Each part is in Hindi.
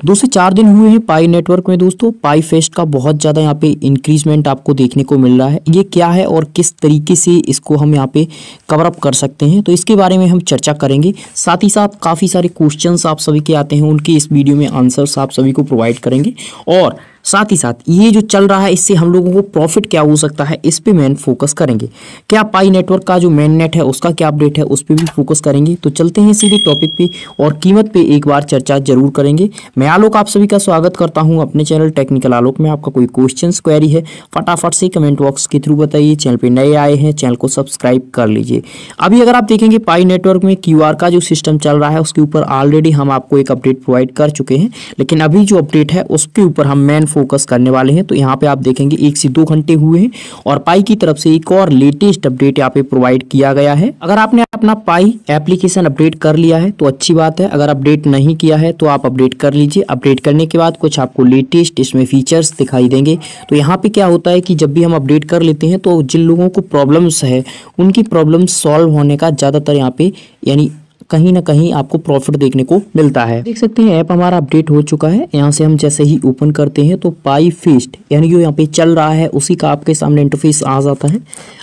दो से चार दिन हुए हैं पाई नेटवर्क में। दोस्तों, पाई फेस्ट का बहुत ज़्यादा यहाँ पे इंक्रीजमेंट आपको देखने को मिल रहा है। ये क्या है और किस तरीके से इसको हम यहाँ पे कवर अप कर सकते हैं? तो इसके बारे में हम चर्चा करेंगे। साथ ही साथ काफ़ी सारे क्वेश्चंस आप सभी के आते हैं, उनके इस वीडियो में आंसर्स आप सभी को प्रोवाइड करेंगे। और साथ ही साथ ये जो चल रहा है, इससे हम लोगों को प्रॉफिट क्या हो सकता है, इस पर मेन फोकस करेंगे। क्या पाई नेटवर्क का जो मेन नेट है, उसका क्या अपडेट है, उस पर भी फोकस करेंगे। तो चलते हैं सीधे टॉपिक पे और कीमत पे एक बार चर्चा ज़रूर करेंगे। मैं आलोक, आप सभी का स्वागत करता हूँ अपने चैनल टेक्निकल आलोक में। आपका कोई क्वेश्चन क्वेरी है, फटाफट से कमेंट बॉक्स के थ्रू बताइए। चैनल पर नए आए हैं चैनल को सब्सक्राइब कर लीजिए। अभी अगर आप देखेंगे पाई नेटवर्क में क्यूआर का जो सिस्टम चल रहा है, उसके ऊपर ऑलरेडी हम आपको एक अपडेट प्रोवाइड कर चुके हैं। लेकिन अभी जो अपडेट है, उसके ऊपर हम मेन फोकस करने वाले हैं। तो यहाँ पे आप देखेंगे एक से दो घंटे हुए हैं और पाई की तरफ़ से एक और लेटेस्ट अपडेट यहाँ पे प्रोवाइड किया गया है। अगर आपने अपना पाई एप्लीकेशन अपडेट कर लिया है तो अच्छी बात है। अगर अपडेट नहीं किया है तो आप अपडेट कर लीजिए। अपडेट करने के बाद कुछ आपको लेटेस्ट इसमें फीचर्स दिखाई देंगे। तो यहाँ पे क्या होता है कि जब भी हम अपडेट कर लेते हैं तो जिन लोगों को प्रॉब्लम्स है, उनकी प्रॉब्लम सॉल्व होने का ज़्यादातर यहाँ पे यानी कहीं ना कहीं आपको प्रॉफिट देखने को मिलता है। देख सकते हैं ऐप हमारा अपडेट हो चुका है। यहाँ से हम जैसे ही ओपन करते हैं तो पाई फिस्ट यानी जो यहाँ पे चल रहा है, उसी का आपके सामने इंटरफेस आ जाता है।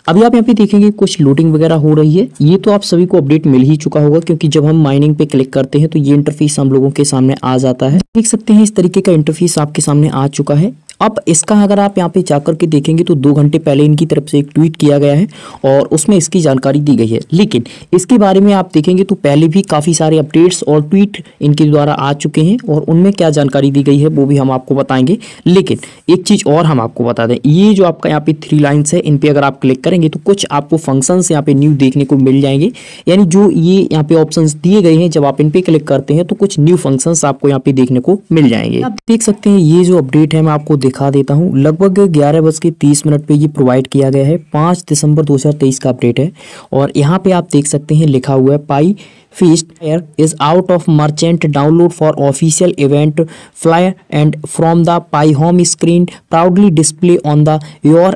अभी आप यहाँ पे देखेंगे, कुछ लोडिंग वगैरह हो रही है। ये तो आप सभी को अपडेट मिल ही चुका होगा, क्योंकि जब हम माइनिंग पे क्लिक करते हैं तो ये इंटरफेस हम लोगों के सामने आ जाता है। देख सकते हैं, इस तरीके का इंटरफेस आपके सामने आ चुका है। अब इसका अगर आप यहाँ पे जाकर के देखेंगे तो दो घंटे पहले इनकी तरफ़ से एक ट्वीट किया गया है और उसमें इसकी जानकारी दी गई है। लेकिन इसके बारे में आप देखेंगे तो पहले भी काफ़ी सारे अपडेट्स और ट्वीट इनके द्वारा आ चुके हैं और उनमें क्या जानकारी दी गई है वो भी हम आपको बताएँगे। लेकिन एक चीज़ और हम आपको बता दें, ये जो आपका यहाँ पे थ्री लाइन्स है, इन पर अगर आप क्लिक करेंगे तो कुछ आपको फ़ंक्शन यहाँ पे न्यू देखने को मिल जाएँगे। यानी जो ये यहाँ पे ऑप्शन दिए गए हैं, जब आप इन पे क्लिक करते हैं तो कुछ न्यू फ़ंक्शन आपको यहाँ पे देखने को मिल जाएँगे। आप देख सकते हैं ये जो अपडेट है, मैं आपको दिखा देता हूँ। लगभग ग्यारह बज के तीस मिनट पे ये प्रोवाइड किया गया है। पाँच दिसंबर 2023 का अपडेट है। और यहाँ पे आप देख सकते हैं लिखा हुआ है, Pi feast air is out of merchant download for official event. Flyer and from the pi home screen proudly display on the your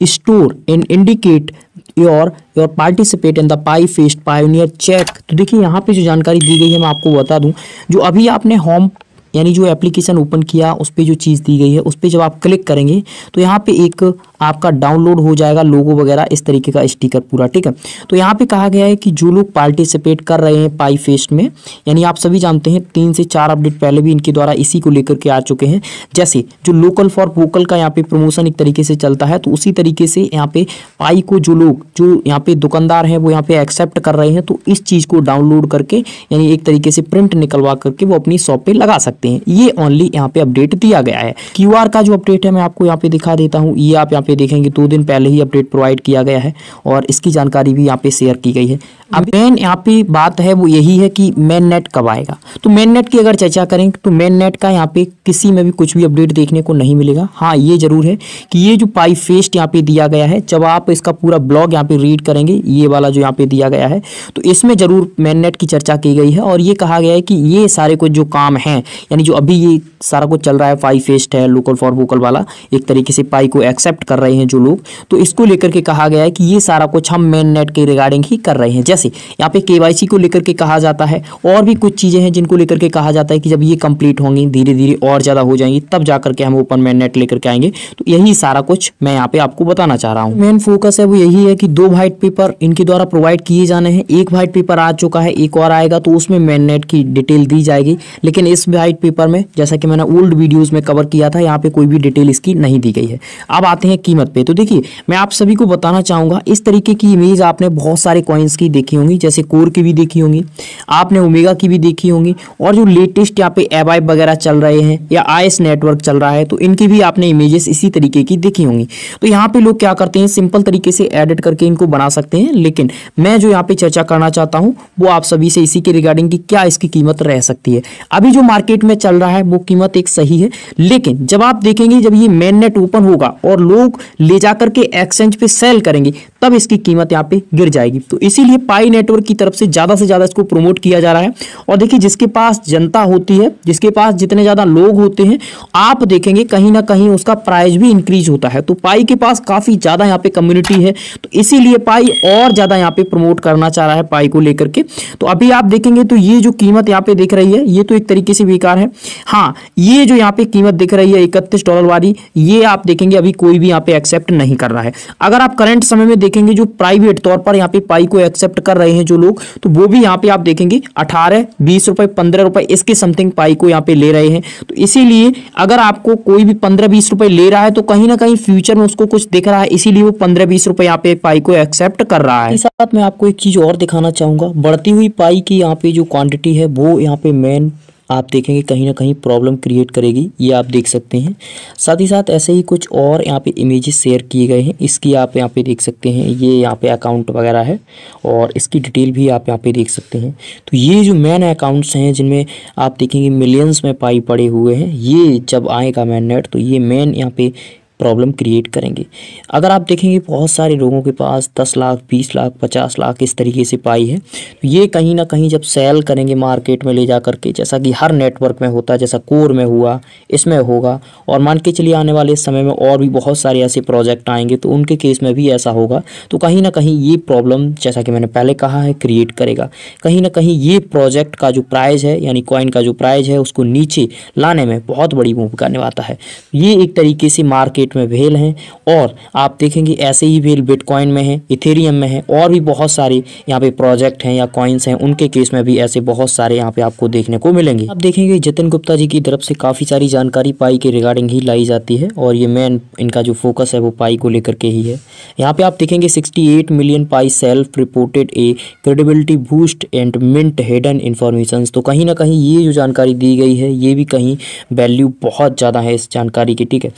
store and indicate your your participate in the Pi fest pioneer check तो देखिए, यहाँ पे जो जानकारी दी गई है, मैं आपको बता दूँ। जो अभी आपने होम यानी जो एप्लीकेशन ओपन किया, उस पर जो चीज़ दी गई है, उस पर जब आप क्लिक करेंगे तो यहाँ पे एक आपका डाउनलोड हो जाएगा लोगो वगैरह, इस तरीके का स्टिकर पूरा, ठीक है? तो यहाँ पे कहा गया है कि जो लोग पार्टिसिपेट कर रहे हैं पाई फेस्ट में, यानी आप सभी जानते हैं, तीन से चार अपडेट पहले भी इनके द्वारा इसी को लेकर के आ चुके हैं। जैसे, जो लोकल फॉर वोकल का यहाँ पे प्रमोशन एक तरीके से चलता है तो उसी तरीके से यहाँ पे पाई को जो लोग, जो यहाँ पे दुकानदार हैं, वो यहाँ पे एक्सेप्ट कर रहे हैं तो इस चीज़ को डाउनलोड करके, यानी एक तरीके से प्रिंट निकलवा करके वो अपनी शॉप पे लगा सकते हैं। ये ओनली यहाँ पे अपडेट दिया गया है। क्यूआर का जो अपडेट है, मैं आपको यहाँ पे दिखा देता हूँ। ये आप यहाँ पे देखेंगे दो दिन पहले ही अपडेट प्रोवाइड किया गया है और इसकी जानकारी भी यहाँ पे शेयर की गई है। अब मेन यहाँ पे बात है, वो यही है कि मेन नेट कब आएगा। तो मेन नेट की अगर चर्चा करें तो मेन नेट का यहाँ पे किसी में भी कुछ भी अपडेट देखने को नहीं मिलेगा। हाँ ये ज़रूर है कि ये जो पाई फेस्ट यहाँ पे दिया गया है, जब आप इसका पूरा ब्लॉग यहाँ पे रीड करेंगे, ये वाला जो यहाँ पे दिया गया है तो इसमें ज़रूर मेन नेट की चर्चा की गई है और ये कहा गया है कि ये सारे कुछ जो काम है, यानी जो अभी ये सारा कुछ चल रहा है पाई फेस्ट है लोकल फॉर वोकल वाला, एक तरीके से पाई को एक्सेप्ट रहे हैं जो लोग। तो इसको लेकर के कहा गया है कि ये सारा कुछ हम मेन नेट के रिगार्डिंग ही कर रहे हैं। जैसे यहाँ पे केवाईसी को लेकर के कहा जाता है, और भी कुछ चीज़ें हैं जिनको लेकर के कहा जाता है कि जब ये कंप्लीट होंगी धीरे धीरे और ज़्यादा हो जाएँगी, तब जाकर के हम ओपन मेन नेट लेकर के आएँगे। तो यही सारा कुछ मैं यहाँ पे आपको बताना चाह रहा हूँ। मेन फोकस है वो यही है कि दो वाइट पेपर इनके द्वारा प्रोवाइड किए जाने हैं। एक व्हाइट पेपर आ चुका है, एक और आएगा तो उसमें मेन नेट की डिटेल दी जाएगी। लेकिन इस व्हाइट पेपर में, जैसा कि मैंने ओल्ड वीडियोज़ में कवर किया था, यहाँ पे कोई भी डिटेल इसकी नहीं दी गई है। अब आते हैं कीमत पे। तो देखिए, मैं आप सभी को बताना चाहूँगा, इस तरीके की इमेज आपने बहुत सारे कॉइन्स की देखी होंगी, जैसे कोर की भी देखी होंगी, आपने ओमेगा की भी देखी होंगी, और जो लेटेस्ट यहाँ पे एवाई वगैरह चल रहे हैं, या आईएस नेटवर्क चल रहा है तो इनकी भी आपने इमेजेस इसी तरीके की देखी होंगी। तो यहाँ पे लोग क्या करते हैं सिंपल तरीके से एडिट करके इनको बना सकते हैं, लेकिन मैं जो यहाँ पे चर्चा करना चाहता हूँ, वो आप सभी से इसी के रिगार्डिंग की क्या इसकी कीमत रह सकती है। अभी जो मार्केट में चल रहा है, वो कीमत एक सही है, लेकिन जब आप देखेंगे, जब ये मेन नेट ओपन होगा, और लोग ले जाकर के एक्सचेंज पे सेल करेंगे, तब इसकी कीमत यहाँ पे गिर जाएगी। तो इसीलिए पाई नेटवर्क की तरफ़ से ज़्यादा से ज़्यादा इसको प्रमोट किया जा रहा है। और देखिए, जिसके पास जनता होती है, जिसके पास जितने ज़्यादा लोग होते हैं, आप देखेंगे कहीं ना कहीं उसका प्राइस भी इंक्रीज होता है। तो पाई के पास काफ़ी ज़्यादा यहाँ पे कम्युनिटी है तो इसीलिए पाई और ज़्यादा यहाँ पे प्रमोट करना चाह रहा है पाई को लेकर के। तो अभी आप देखेंगे तो ये जो कीमत यहाँ पे दिख रही है, ये तो एक तरीके से बेकार है। हाँ ये जो यहाँ पे कीमत दिख रही है, इकतीस डॉलर वाली, ये आप देखेंगे, अभी कोई भी यहाँ पे एक्सेप्ट नहीं कर रहा है। अगर आप करंट समय में देखेंगे जो प्राइवेट तौर पर यहाँ पे पाई को एक्सेप्ट कर रहे हैं जो लोग तो वो भी यहाँ पे आप देखेंगे अठारह, बीस रुपए, पंद्रह रुपए, इसके समथिंग पाई को यहाँ पे ले रहे हैं। तो इसीलिए अगर आपको कोई भी पंद्रह, बीस रुपए ले रहा है तो कहीं ना कहीं फ्यूचर में उसको कुछ दिख रहा है, इसीलिए वो पंद्रह, बीस रुपए यहाँ पे पाई को एक्सेप्ट कर रहा है। साथ मैं आपको एक चीज़ और दिखाना चाहूँगा। बढ़ती हुई पाई की यहाँ पे जो क्वांटिटी है, वो यहाँ पे मेन आप देखेंगे कहीं ना कहीं प्रॉब्लम क्रिएट करेगी, ये आप देख सकते हैं। साथ ही साथ ऐसे ही कुछ और यहाँ पे इमेजेस शेयर किए गए हैं। इसकी आप यहाँ पे देख सकते हैं, ये यहाँ पे अकाउंट वगैरह है और इसकी डिटेल भी आप यहाँ पे देख सकते हैं। तो ये जो मैन अकाउंट्स हैं, जिनमें आप देखेंगे मिलियंस में पाई पड़े हुए हैं, ये जब आएगा मैन नेट तो ये मेन यहाँ पे प्रॉब्लम क्रिएट करेंगे। अगर आप देखेंगे बहुत सारे लोगों के पास दस लाख, बीस लाख, पचास लाख इस तरीके से पाई है तो ये कहीं ना कहीं जब सेल करेंगे मार्केट में ले जा करके, जैसा कि हर नेटवर्क में होता है जैसा कोर में हुआ, इसमें होगा, और मान के चलिए आने वाले समय में और भी बहुत सारे ऐसे प्रोजेक्ट आएँगे तो उनके केस में भी ऐसा होगा तो कहीं ना कहीं ये प्रॉब्लम जैसा कि मैंने पहले कहा है क्रिएट करेगा। कहीं ना कहीं ये प्रोजेक्ट का जो प्राइज है, यानी कॉइन का जो प्राइज है, उसको नीचे लाने में बहुत बड़ी भूमिका निभाता है। ये एक तरीके से मार्केट मार्केट में वेल हैं और आप देखेंगे ऐसे ही वेल बिटकॉइन में है इथेरियम में है और भी बहुत सारे यहाँ पे प्रोजेक्ट हैं या कॉइन्स हैं, उनके केस में भी ऐसे बहुत सारे यहाँ पे आपको देखने को मिलेंगे। आप देखेंगे जतिन गुप्ता जी की तरफ़ से काफ़ी सारी जानकारी पाई के रिगार्डिंग ही लाई जाती है और ये मेन इनका जो फोकस है वो पाई को लेकर के ही है। यहाँ पे आप देखेंगे sixty million Pi self reported a credibility boost and mint hidden information तो कहीं ना कहीं ये जो जानकारी दी गई है, ये भी कहीं वैल्यू बहुत ज़्यादा है इस जानकारी की, ठीक है?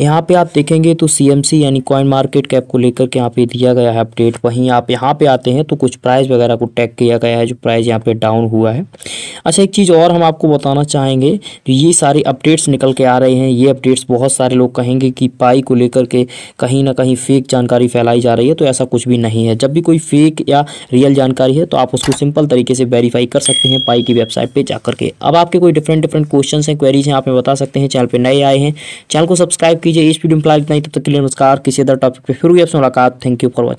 यहाँ पे आप देखेंगे तो सीएमसी यानी कॉइन मार्केट कैप को लेकर के यहाँ पे दिया गया है अपडेट वहीं आप यहाँ पे आते हैं तो कुछ प्राइस वगैरह को टैग किया गया है जो प्राइस यहाँ पे डाउन हुआ है। अच्छा एक चीज़ और हम आपको बताना चाहेंगे कि ये सारे अपडेट्स निकल के आ रहे हैं, ये अपडेट्स बहुत सारे लोग कहेंगे कि पाई को लेकर के कहीं ना कहीं फेक जानकारी फैलाई जा रही है तो ऐसा कुछ भी नहीं है। जब भी कोई फेक या रियल जानकारी है तो आप उसको सिंपल तरीके से वेरीफाई कर सकते हैं पाई की वेबसाइट पर जा के। अब आपके कोई डिफरेंट डिफरेंट क्वेश्चन हैं क्वेरीज हैं, आप बता सकते हैं। चैनल पर नए आए हैं, चैनल को सब्सक्राइब कीजिए इस वीडियो में फ़िलहाल इतना ही तब तक के लिए नमस्कार, किसी अदर टॉपिक पे फिर हुई आपसे मुलाकात। Thank you for watching